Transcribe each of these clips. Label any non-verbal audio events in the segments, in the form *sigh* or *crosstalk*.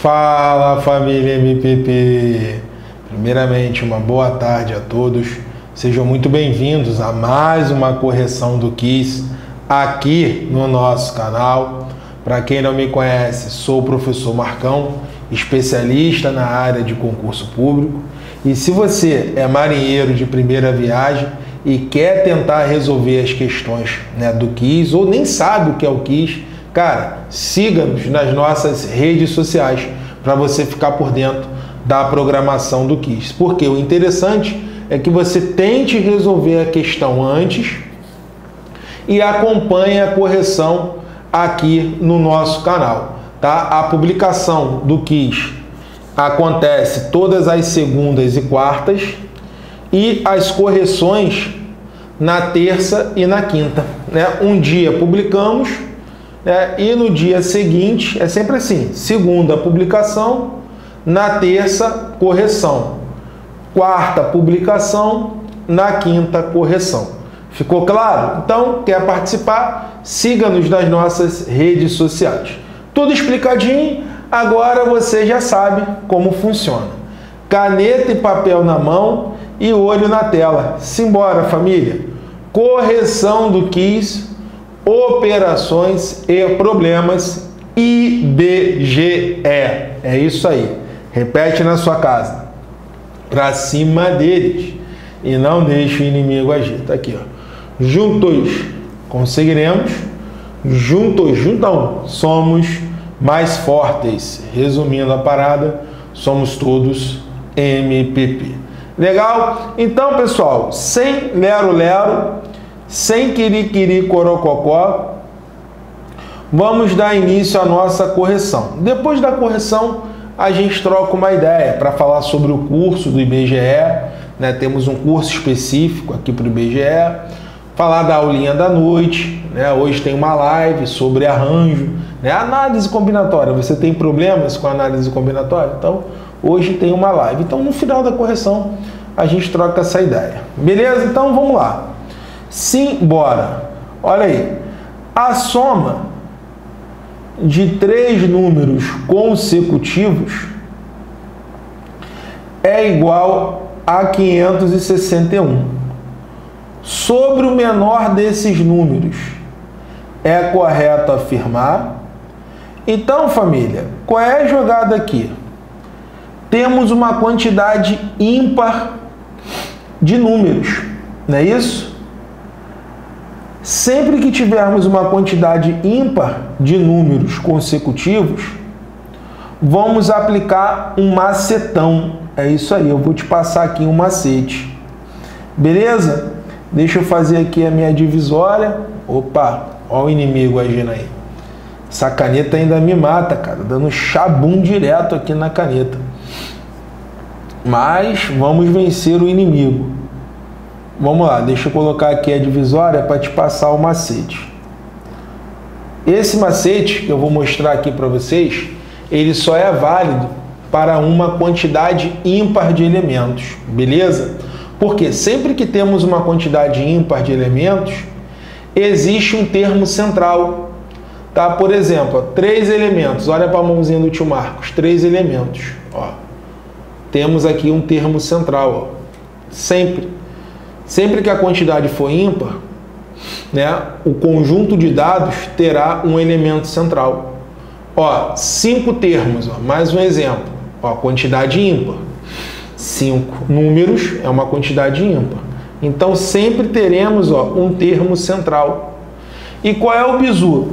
Fala família MPP! Primeiramente, uma boa tarde a todos. Sejam muito bem-vindos a mais uma correção do Kiss aqui no nosso canal. Para quem não me conhece, sou o professor Marcão, especialista na área de concurso público. E se você é marinheiro de primeira viagem e quer tentar resolver as questões né, do KISS ou nem sabe o que é o KISS, cara, siga-nos nas nossas redes sociais para você ficar por dentro da programação do KISS. Porque o interessante é que você tente resolver a questão antes e acompanhe a correção aqui no nosso canal. Tá? A publicação do KISS acontece todas as segundas e quartas e as correções na terça e na quinta. Né? Um dia publicamos né? e no dia seguinte é sempre assim: segunda publicação, na terça correção, quarta publicação, na quinta correção. Ficou claro? Então, quer participar? Siga-nos nas nossas redes sociais. Tudo explicadinho, agora você já sabe como funciona. Caneta e papel na mão e olho na tela. Simbora, família! Correção do KISS, operações e problemas IBGE. É isso aí. Repete na sua casa. Para cima deles. E não deixe o inimigo agir. Tá aqui, ó. Juntos conseguiremos. Juntos, juntão, somos mais fortes. Resumindo a parada, somos todos MPP. Legal? Então, pessoal, sem lero-lero, sem quiri-quiri corococó, vamos dar início à nossa correção. Depois da correção, a gente troca uma ideia para falar sobre o curso do IBGE. Né? Temos um curso específico aqui para o IBGE. Falar da aulinha da noite. Né? Hoje tem uma live sobre arranjo, né? análise combinatória. Você tem problemas com análise combinatória? Então, hoje tem uma live. Então, no final da correção, a gente troca essa ideia. Beleza? Então, vamos lá. Sim, bora. Olha aí. A soma de três números consecutivos é igual a 561. Sobre o menor desses números, é correto afirmar? Então, família, qual é a jogada aqui? Temos uma quantidade ímpar de números, não é isso? Sempre que tivermos uma quantidade ímpar de números consecutivos, vamos aplicar um macetão. É isso aí, eu vou te passar aqui um macete. Beleza? Deixa eu fazer aqui a minha divisória. Opa, ó o inimigo agindo aí. Essa caneta ainda me mata, cara, dando chabum direto aqui na caneta. Mas vamos vencer o inimigo. Vamos lá, deixa eu colocar aqui a divisória para te passar o macete. Esse macete que eu vou mostrar aqui para vocês, ele só é válido para uma quantidade ímpar de elementos, beleza? Porque sempre que temos uma quantidade ímpar de elementos, existe um termo central. Tá? Por exemplo, ó, três elementos. Olha para a mãozinha do tio Marcos. Três elementos. Ó. Temos aqui um termo central. Ó. Sempre. Sempre que a quantidade for ímpar, né, o conjunto de dados terá um elemento central. Ó, cinco termos, ó, mais um exemplo. Ó, quantidade ímpar. Cinco números é uma quantidade ímpar. Então sempre teremos ó, um termo central. E qual é o bizu?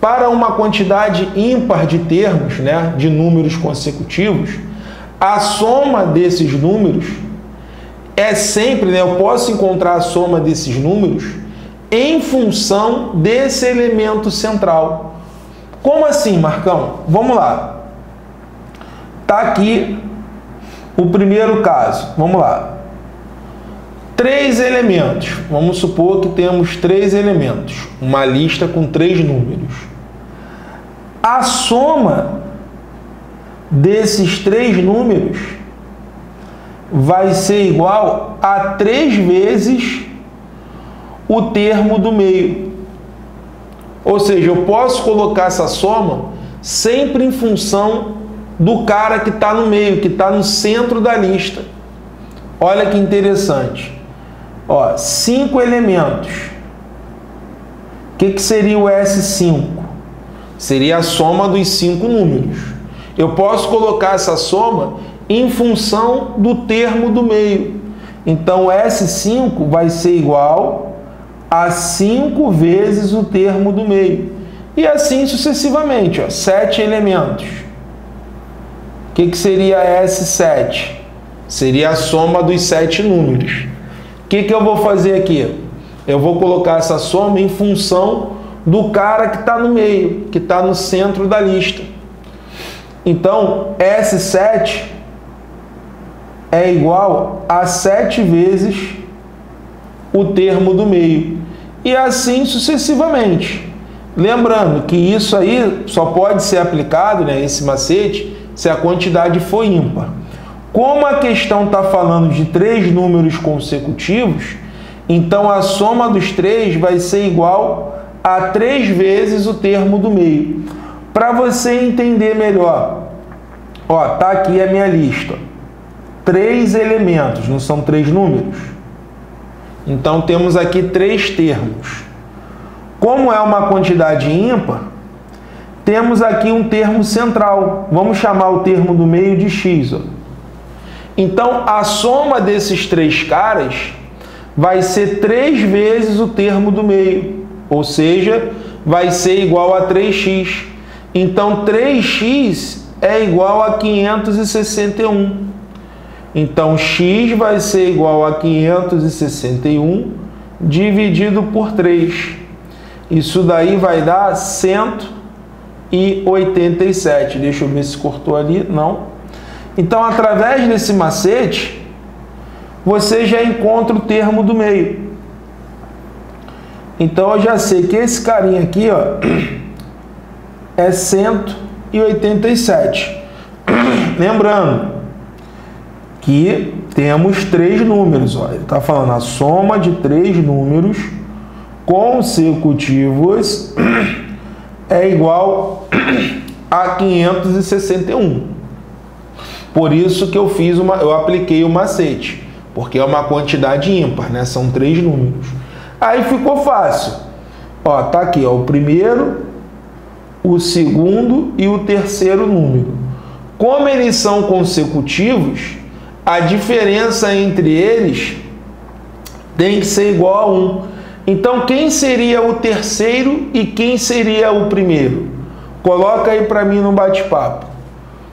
Para uma quantidade ímpar de termos, né, de números consecutivos, a soma desses números é sempre, né, eu posso encontrar a soma desses números em função desse elemento central. Como assim, Marcão? Vamos lá. Tá aqui o primeiro caso. Vamos lá. Três elementos. Vamos supor que temos três elementos. Uma lista com três números. A soma desses três números vai ser igual a três vezes o termo do meio. Ou seja, eu posso colocar essa soma sempre em função do cara que está no meio, que está no centro da lista. Olha que interessante. Ó, cinco elementos. O que, que seria o S5? Seria a soma dos cinco números. Eu posso colocar essa soma em função do termo do meio. Então, S5 vai ser igual a 5 vezes o termo do meio. E assim sucessivamente, ó, sete elementos. O que, que seria S7? Seria a soma dos sete números. O que, que eu vou fazer aqui? Eu vou colocar essa soma em função do cara que está no meio, que está no centro da lista. Então, S7 é igual a 7 vezes o termo do meio. E assim sucessivamente. Lembrando que isso aí só pode ser aplicado, né, esse macete, se a quantidade for ímpar. Como a questão está falando de três números consecutivos, então a soma dos três vai ser igual a três vezes o termo do meio. Para você entender melhor, ó, tá aqui a minha lista. Três elementos, não são três números? Então temos aqui três termos. Como é uma quantidade ímpar, temos aqui um termo central. Vamos chamar o termo do meio de x. Ó. Então a soma desses três caras vai ser três vezes o termo do meio, ou seja, vai ser igual a 3x. Então 3x é igual a 561. Então x vai ser igual a 561 dividido por 3. Isso daí vai dar 187. Deixa eu ver se cortou ali. Não. Então, através desse macete, você já encontra o termo do meio. Então, eu já sei que esse carinha aqui, ó, *clears throat* é 187. *clears throat* Lembrando, que temos três números. Ó. Ele está falando a soma de três números consecutivos *clears throat* é igual *clears throat* a 561. Por isso que eu fiz uma, eu apliquei o macete, porque é uma quantidade ímpar, né? São três números. Aí ficou fácil. Ó, tá aqui, ó, o primeiro, o segundo e o terceiro número. Como eles são consecutivos, a diferença entre eles tem que ser igual a 1. Então, quem seria o terceiro e quem seria o primeiro? Coloca aí para mim no bate-papo.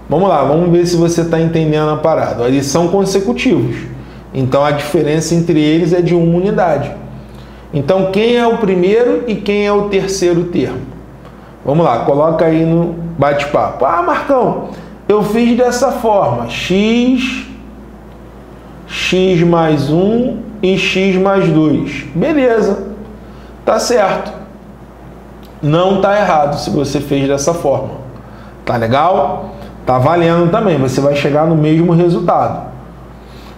Vamos lá, vamos ver se você está entendendo a parada. Eles são consecutivos. Então, a diferença entre eles é de uma unidade. Então, quem é o primeiro e quem é o terceiro termo? Vamos lá, coloca aí no bate-papo. Ah, Marcão, eu fiz dessa forma. X x mais 1 e x mais 2. Beleza, tá certo. Não tá errado se você fez dessa forma. Tá legal? Tá valendo também, você vai chegar no mesmo resultado.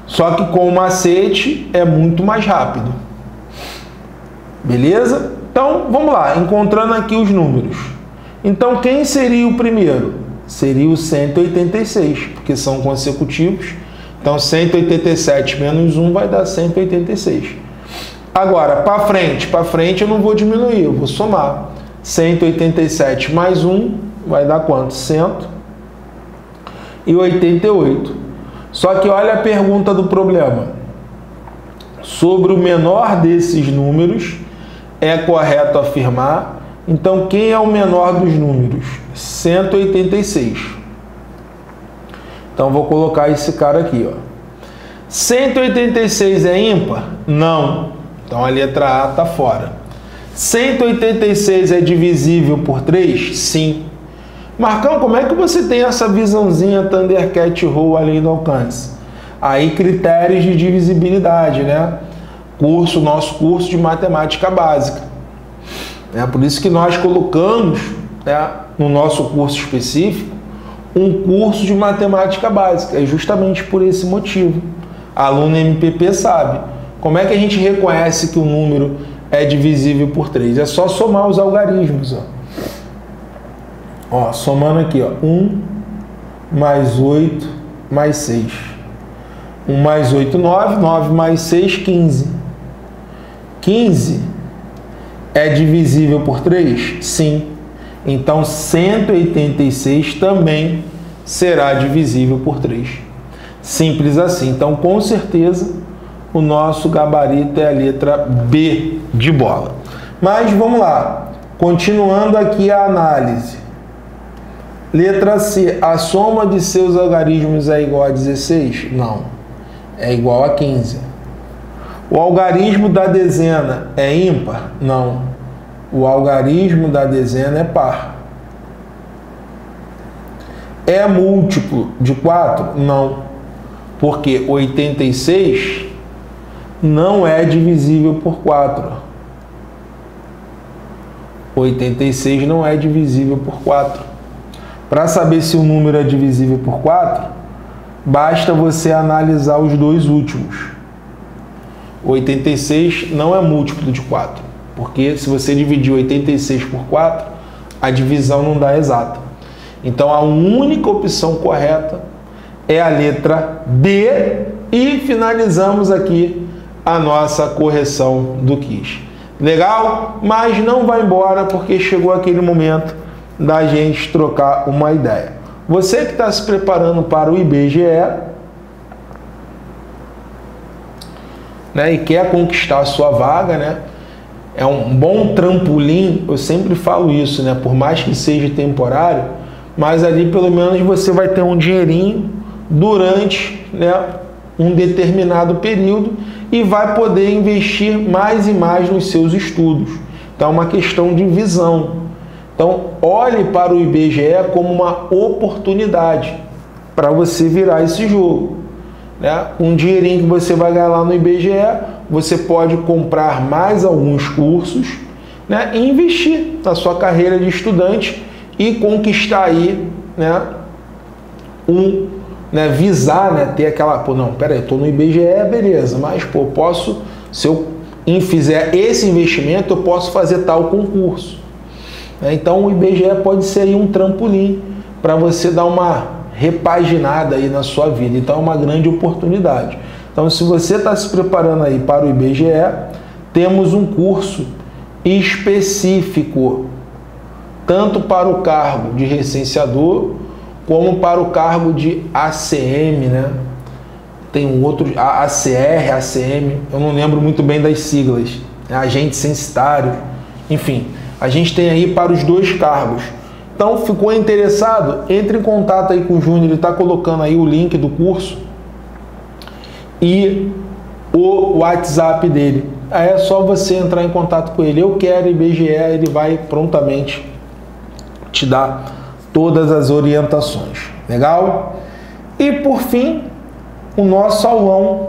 Só que com o macete é muito mais rápido. Beleza? Então, vamos lá, encontrando aqui os números. Então, quem seria o primeiro? Seria o 186, porque são consecutivos então 187 menos 1 vai dar 186. Agora, para frente, para frente eu não vou diminuir, eu vou somar. 187 mais 1 vai dar quanto? 188. Só que olha a pergunta do problema. Sobre o menor desses números, é correto afirmar. Então, quem é o menor dos números? 186. Então vou colocar esse cara aqui, ó. 186 é ímpar? Não. Então a letra A está fora. 186 é divisível por 3? Sim. Marcão, como é que você tem essa visãozinha Thundercat Roll além do alcance? Aí critérios de divisibilidade, né? Curso, nosso curso de matemática básica. É por isso que nós colocamos né, no nosso curso específico um curso de matemática básica. É justamente por esse motivo. Aluno MPP sabe. Como é que a gente reconhece que o número é divisível por 3? É só somar os algarismos. Ó, ó somando aqui, ó, 1, mais 8 mais 6. 1 mais 8, 9. 9 mais 6, 15. 15 é divisível por 3? Sim. Então 186 também será divisível por 3. Simples assim. Então, com certeza, o nosso gabarito é a letra B de bola. Mas vamos lá. Continuando aqui a análise. Letra C. A soma de seus algarismos é igual a 16? Não. É igual a 15. O algarismo da dezena é ímpar? Não. O algarismo da dezena é par. É múltiplo de 4? Não. Porque 86 não é divisível por 4. 86 não é divisível por 4. Para saber se o número é divisível por 4, basta você analisar os dois últimos. 86 não é múltiplo de 4, porque se você dividir 86 por 4, a divisão não dá exata. Então a única opção correta é a letra D e finalizamos aqui a nossa correção do quiz. Legal? Mas não vai embora porque chegou aquele momento da gente trocar uma ideia. Você que está se preparando para o IBGE né, e quer conquistar a sua vaga, né? É um bom trampolim, eu sempre falo isso, né? Por mais que seja temporário, mas ali pelo menos você vai ter um dinheirinho durante né, um determinado período e vai poder investir mais e mais nos seus estudos. Então é uma questão de visão. Então, olhe para o IBGE como uma oportunidade para você virar esse jogo. Né? Um dinheirinho que você vai ganhar lá no IBGE, você pode comprar mais alguns cursos né? e investir na sua carreira de estudante e conquistar aí né? um, né? visar, né? ter aquela, pô, não, peraí, eu estou no IBGE, beleza, mas pô, posso, se eu fizer esse investimento, eu posso fazer tal concurso. Né? Então o IBGE pode ser um trampolim para você dar uma repaginada aí na sua vida. Então é uma grande oportunidade. Então se você está se preparando aí para o IBGE, temos um curso específico tanto para o cargo de recenseador como para o cargo de ACM, né? Tem um outro, ACR, ACM, eu não lembro muito bem das siglas, é agente censitário, enfim. A gente tem aí para os dois cargos. Então, ficou interessado? Entre em contato aí com o Júnior, ele está colocando aí o link do curso e o WhatsApp dele. Aí é só você entrar em contato com ele. Eu quero IBGE, ele vai prontamente te dar todas as orientações. Legal? E por fim, o nosso aulão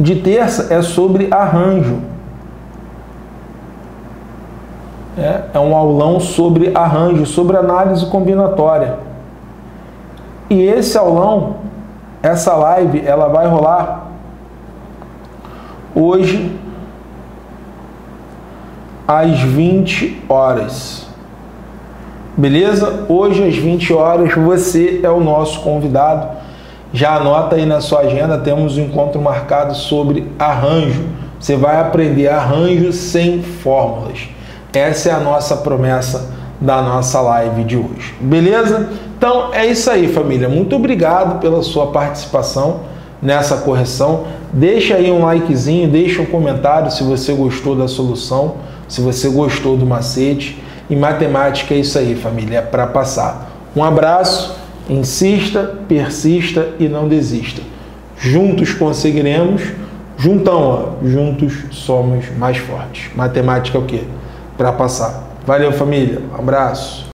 de terça é sobre arranjo. É, é um aulão sobre arranjo, sobre análise combinatória. E esse aulão, essa live, ela vai rolar hoje às 20 horas. Beleza? Hoje às 20 horas você é o nosso convidado. Já anota aí na sua agenda, temos um encontro marcado sobre arranjo. Você vai aprender arranjo sem fórmulas. Essa é a nossa promessa da nossa live de hoje. Beleza? Então é isso aí, família. Muito obrigado pela sua participação nessa correção. Deixa aí um likezinho, deixa um comentário se você gostou da solução, se você gostou do macete. E matemática é isso aí, família, é para passar. Um abraço, insista, persista e não desista. Juntos conseguiremos, juntão, ó, juntos somos mais fortes. Matemática é o quê? Para passar. Valeu, família. Um abraço.